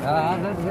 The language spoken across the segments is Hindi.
हाँ हाँ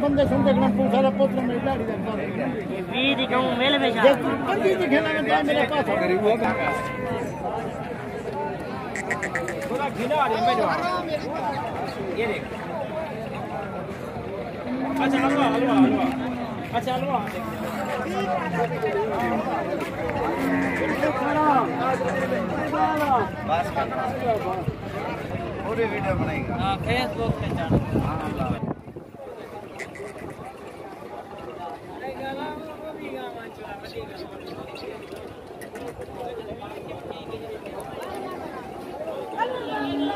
बंदे संदे पूछा पुत्र मेरी लाड़ी वीर गाँव मेल में जा बंदी दिखे ना तो मेरे पास थोड़ा घिना आ रही है ये देख अच्छा हलवा हलवा हलवा। अच्छा हलवा पूरी वीडियो बनाएगा फेसबुक पे चढ़ा Hello.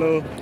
Hello.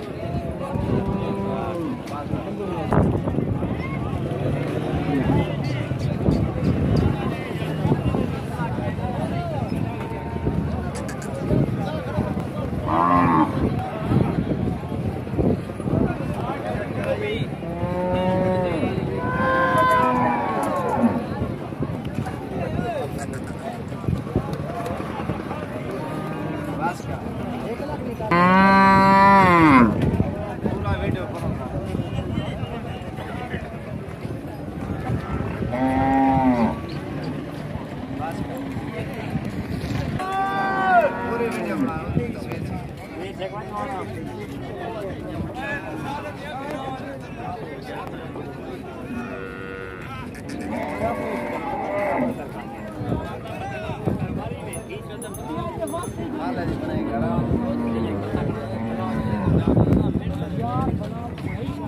Right?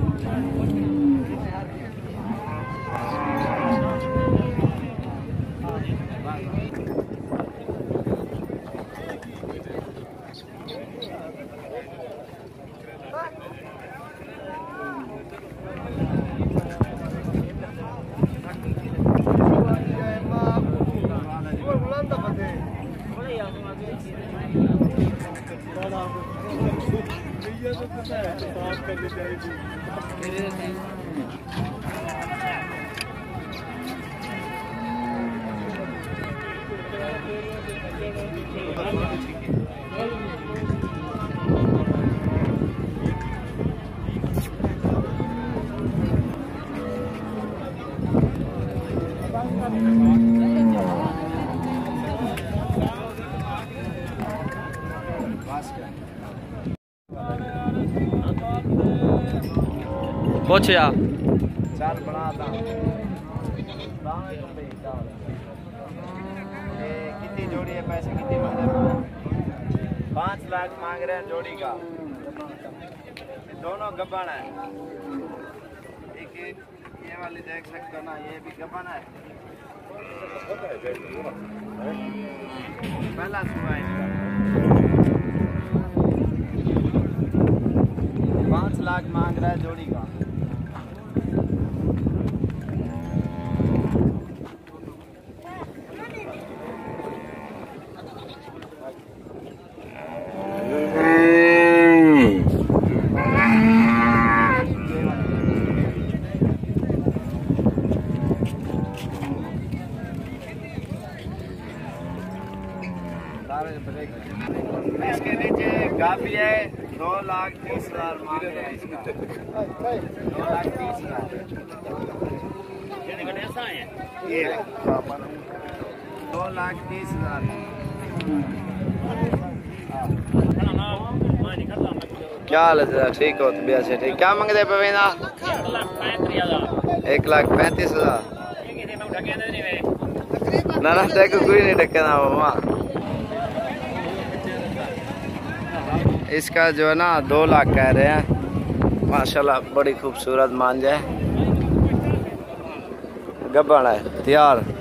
पहुँचे आप। चार बना कितनी जोड़ी है? पैसे कितने मांग रहे पाँच लाख मांग रहे हैं जोड़ी का। दोनों गब्बाना है। एक ये वाली देख सकते हो ना, ये गब्बन है? पहला सुबह पाँच लाख मांग रहा है जोड़ी का। इसके नीचे काफ़ी है दो लाख तीस हज़ार मांग रहे हैं इसका। दो लाख तीस हज़ार। ये दो लाख तीस हज़ार। क्या हाल है ठीक हो तबियत से ठीक। क्या मंगते पे एक लाख पैंतीस हज़ार। ना ना तेको कोई नहीं टक्कना मामा इसका जो है ना, दो लाख कह रहे हैं। माशाल्लाह, बड़ी खूबसूरत मांझ है। गब्बड़ है, तैयार।